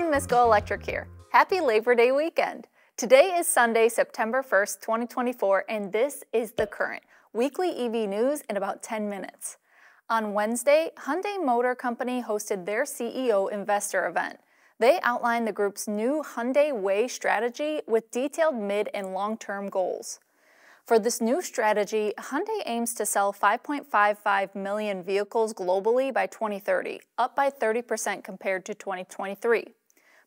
everyone, Go Electric here. Happy Labor Day weekend. Today is Sunday, September 1st, 2024, and this is The Current, weekly EV news in about 10 minutes. On Wednesday, Hyundai Motor Company hosted their CEO investor event. They outlined the group's new Hyundai Way strategy with detailed mid and long term goals. For this new strategy, Hyundai aims to sell 5.55 million vehicles globally by 2030, up by 30% compared to 2023.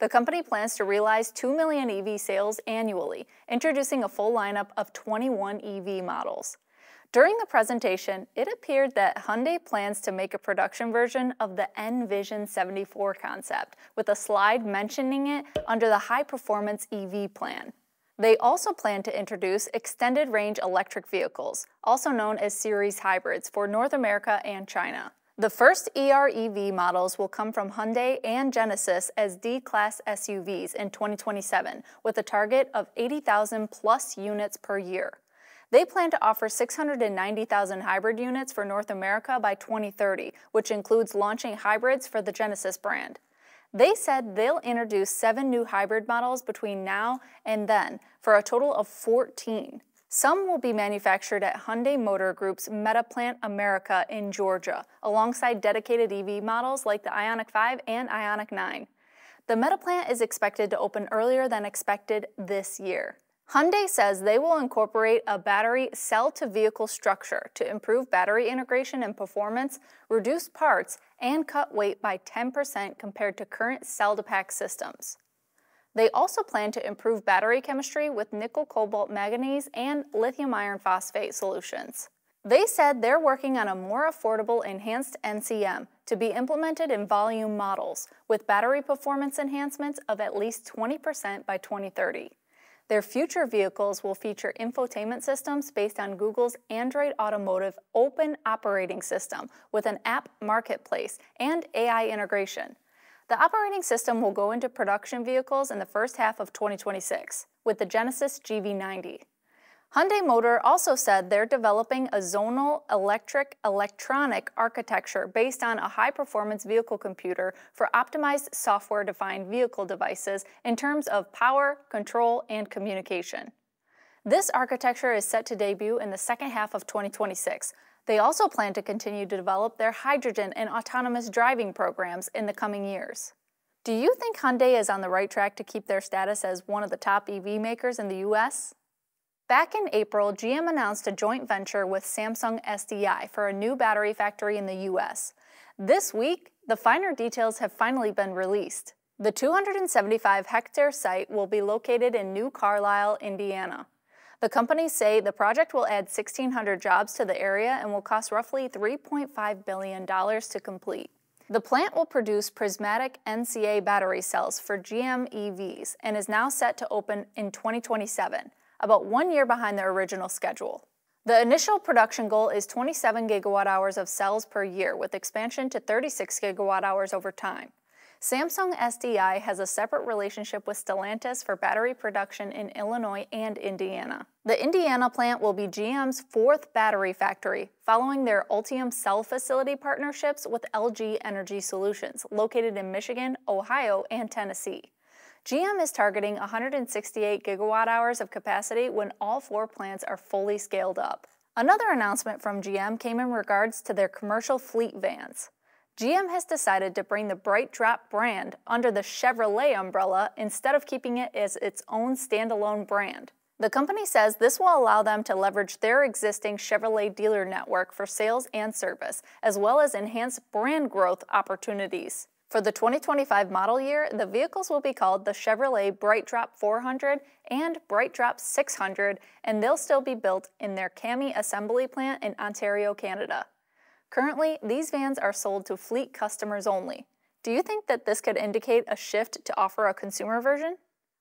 The company plans to realize 2 million EV sales annually, introducing a full lineup of 21 EV models. During the presentation, it appeared that Hyundai plans to make a production version of the N-Vision 74 concept, with a slide mentioning it under the High Performance EV plan. They also plan to introduce extended range electric vehicles, also known as series hybrids, for North America and China. The first EREV models will come from Hyundai and Genesis as D-Class SUVs in 2027, with a target of 80,000 plus units per year. They plan to offer 690,000 hybrid units for North America by 2030, which includes launching hybrids for the Genesis brand. They said they'll introduce seven new hybrid models between now and then for a total of 14. Some will be manufactured at Hyundai Motor Group's Metaplant America in Georgia, alongside dedicated EV models like the Ioniq 5 and Ioniq 9. The Metaplant is expected to open earlier than expected this year. Hyundai says they will incorporate a battery cell to vehicle structure to improve battery integration and performance, reduce parts, and cut weight by 10% compared to current cell to pack systems. They also plan to improve battery chemistry with nickel cobalt manganese and lithium iron phosphate solutions. They said they're working on a more affordable enhanced NCM to be implemented in volume models with battery performance enhancements of at least 20% by 2030. Their future vehicles will feature infotainment systems based on Google's Android Automotive Open Operating System with an app marketplace and AI integration. The operating system will go into production vehicles in the first half of 2026 with the Genesis GV90. Hyundai Motor also said they're developing a zonal electric electronic architecture based on a high performance vehicle computer for optimized software defined vehicle devices in terms of power, control, and communication. This architecture is set to debut in the second half of 2026. They also plan to continue to develop their hydrogen and autonomous driving programs in the coming years. Do you think Hyundai is on the right track to keep their status as one of the top EV makers in the US? Back in April, GM announced a joint venture with Samsung SDI for a new battery factory in the US. This week, the finer details have finally been released. The 275 hectare site will be located in New Carlisle, Indiana. The companies say the project will add 1,600 jobs to the area and will cost roughly $3.5 billion to complete. The plant will produce prismatic NCA battery cells for GM EVs and is now set to open in 2027 about one year behind their original schedule. The initial production goal is 27 gigawatt hours of cells per year, with expansion to 36 gigawatt hours over time. Samsung SDI has a separate relationship with Stellantis for battery production in Illinois and Indiana. The Indiana plant will be GM's fourth battery factory, following their Ultium cell facility partnerships with LG Energy Solutions, located in Michigan, Ohio, and Tennessee. GM is targeting 168 gigawatt hours of capacity when all four plants are fully scaled up. Another announcement from GM came in regards to their commercial fleet vans. GM has decided to bring the BrightDrop brand under the Chevrolet umbrella instead of keeping it as its own standalone brand. The company says this will allow them to leverage their existing Chevrolet dealer network for sales and service, as well as enhance brand growth opportunities. For the 2025 model year, the vehicles will be called the Chevrolet BrightDrop 400 and BrightDrop 600, and they'll still be built in their CAMI assembly plant in Ontario, Canada. Currently, these vans are sold to fleet customers only. Do you think that this could indicate a shift to offer a consumer version?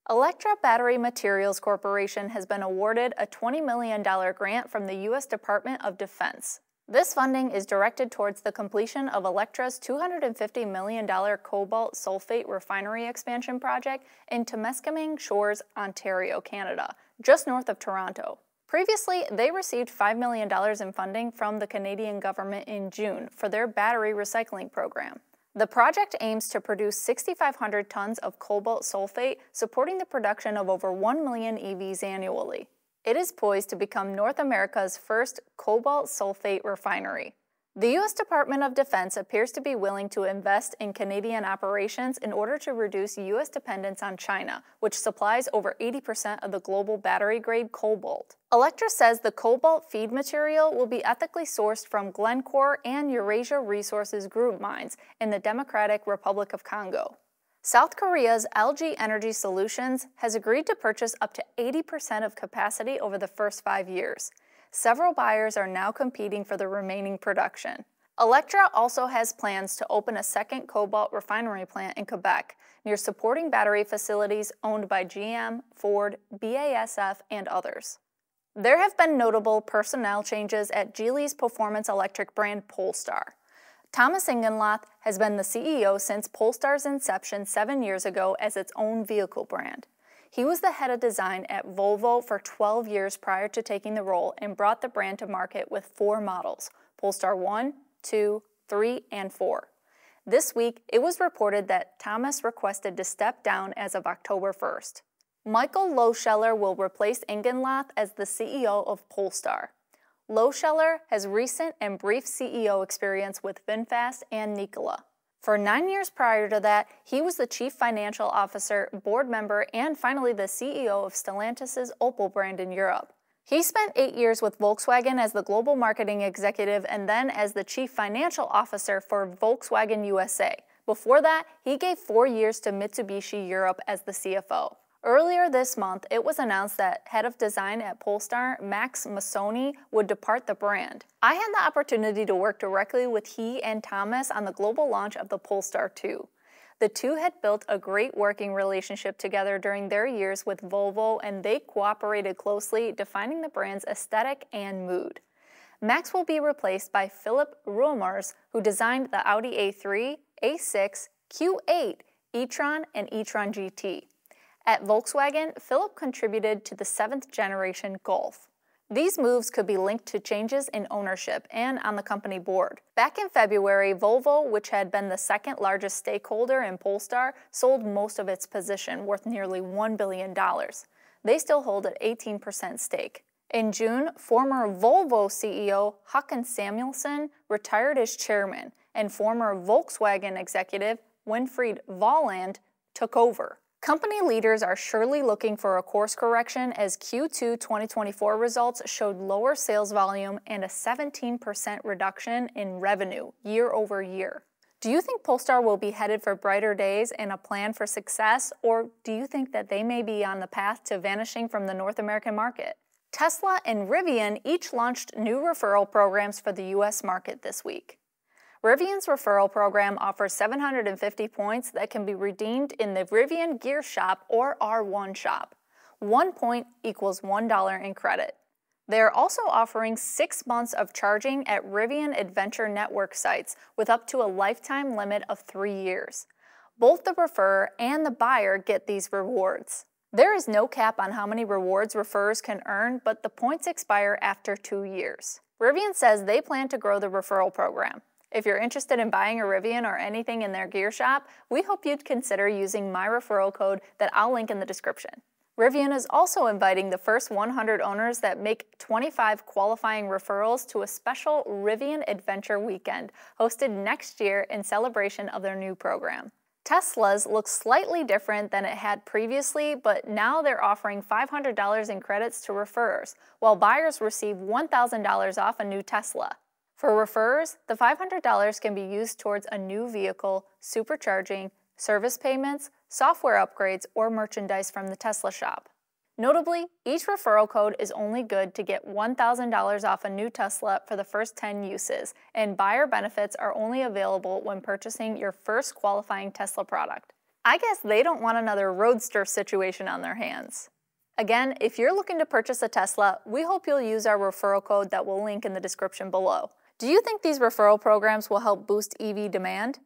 Electra Battery Materials Corporation has been awarded a $20 million grant from the U.S. Department of Defense. This funding is directed towards the completion of Electra's $250 million cobalt sulfate refinery expansion project in Temiskaming Shores, Ontario, Canada, just north of Toronto. Previously, they received $5 million in funding from the Canadian government in June for their battery recycling program. The project aims to produce 6,500 tons of cobalt sulfate, supporting the production of over 1 million EVs annually. It is poised to become North America's first cobalt sulfate refinery. The U.S. Department of Defense appears to be willing to invest in Canadian operations in order to reduce U.S. dependence on China, which supplies over 80% of the global battery grade cobalt. Electra says the cobalt feed material will be ethically sourced from Glencore and Eurasia Resources Group mines in the Democratic Republic of Congo. South Korea's LG Energy Solutions has agreed to purchase up to 80% of capacity over the first five years. Several buyers are now competing for the remaining production. Electra also has plans to open a second cobalt refinery plant in Quebec near supporting battery facilities owned by GM, Ford, BASF, and others. There have been notable personnel changes at Geely's performance electric brand Polestar. Thomas Ingenlath has been the CEO since Polestar's inception seven years ago as its own vehicle brand. He was the head of design at Volvo for 12 years prior to taking the role and brought the brand to market with four models Polestar 1, 2, 3, and 4. This week, it was reported that Thomas requested to step down as of October 1st. Michael Lohscheller will replace Ingenlath as the CEO of Polestar. Lohscheller has recent and brief CEO experience with VinFast and Nikola. For nine years prior to that, he was the chief financial officer, board member, and finally the CEO of Stellantis' Opel brand in Europe. He spent eight years with Volkswagen as the global marketing executive and then as the chief financial officer for Volkswagen USA. Before that, he gave four years to Mitsubishi Europe as the CFO. Earlier this month, it was announced that head of design at Polestar, Max Missoni, would depart the brand. I had the opportunity to work directly with he and Thomas on the global launch of the Polestar 2. The two had built a great working relationship together during their years with Volvo, and they cooperated closely, defining the brand's aesthetic and mood. Max will be replaced by Philip Römers, who designed the Audi A3, A6, Q8, e-tron, and e-tron GT. At Volkswagen, Philip contributed to the seventh generation Golf. These moves could be linked to changes in ownership and on the company board. Back in February, Volvo, which had been the second largest stakeholder in Polestar, sold most of its position, worth nearly $1 billion. They still hold an 18% stake. In June, former Volvo CEO Håkan Samuelsson retired as chairman, and former Volkswagen executive Winfried Vahland took over. Company leaders are surely looking for a course correction as Q2 2024 results showed lower sales volume and a 17% reduction in revenue year over year. Do you think Polestar will be headed for brighter days and a plan for success, or do you think that they may be on the path to vanishing from the North American market? Tesla and Rivian each launched new referral programs for the US market this week. Rivian's referral program offers 750 points that can be redeemed in the Rivian Gear Shop or R1 shop. One point equals $1 in credit. They are also offering six months of charging at Rivian Adventure Network sites with up to a lifetime limit of three years. Both the referrer and the buyer get these rewards. There is no cap on how many rewards referrers can earn, but the points expire after two years. Rivian says they plan to grow the referral program. If you're interested in buying a Rivian or anything in their gear shop, we hope you'd consider using my referral code that I'll link in the description. Rivian is also inviting the first 100 owners that make 25 qualifying referrals to a special Rivian Adventure Weekend hosted next year in celebration of their new program. Tesla's looks slightly different than it had previously, but now they're offering $500 in credits to referrers, while buyers receive $1,000 off a new Tesla. For referrers, the $500 can be used towards a new vehicle, supercharging, service payments, software upgrades, or merchandise from the Tesla shop. Notably, each referral code is only good to get $1,000 off a new Tesla for the first 10 uses, and buyer benefits are only available when purchasing your first qualifying Tesla product. I guess they don't want another roadster situation on their hands. Again, if you're looking to purchase a Tesla, we hope you'll use our referral code that we'll link in the description below. Do you think these referral programs will help boost EV demand?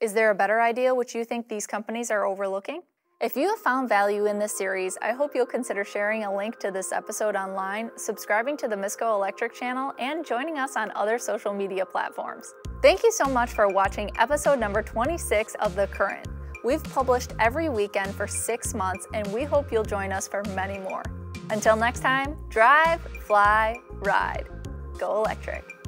Is there a better idea which you think these companies are overlooking? If you have found value in this series, I hope you'll consider sharing a link to this episode online, subscribing to the Miss GoElectric channel, and joining us on other social media platforms. Thank you so much for watching episode number 26 of The Current. We've published every weekend for six months, and we hope you'll join us for many more. Until next time, drive, fly, ride. Go electric.